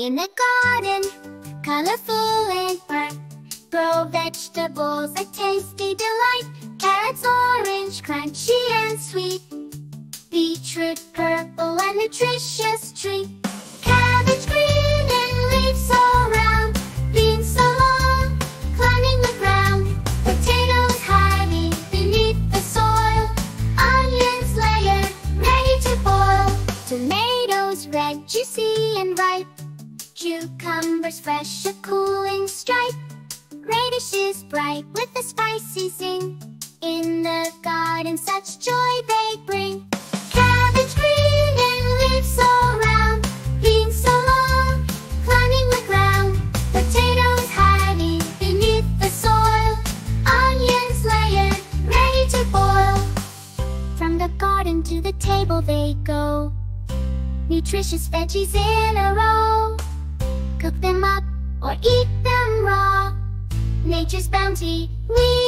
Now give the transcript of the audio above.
In the garden, colorful and bright, grow vegetables a tasty delight. Carrots orange, crunchy and sweet. Beetroot purple and nutritious treat. Cabbage green and leaves so round. Beans so long, climbing the ground. Potatoes hiding beneath the soil. Onions layered, ready to boil. Tomatoes red, juicy and ripe. Cucumbers fresh, a cooling stripe. Radishes bright with a spicy zing. In the garden, such joy they bring. Cabbage green and leaves so round. Beans so long, climbing the ground. Potatoes hiding beneath the soil. Onions layered, ready to boil. From the garden to the table they go. Nutritious veggies in a row. Nature's bounty we.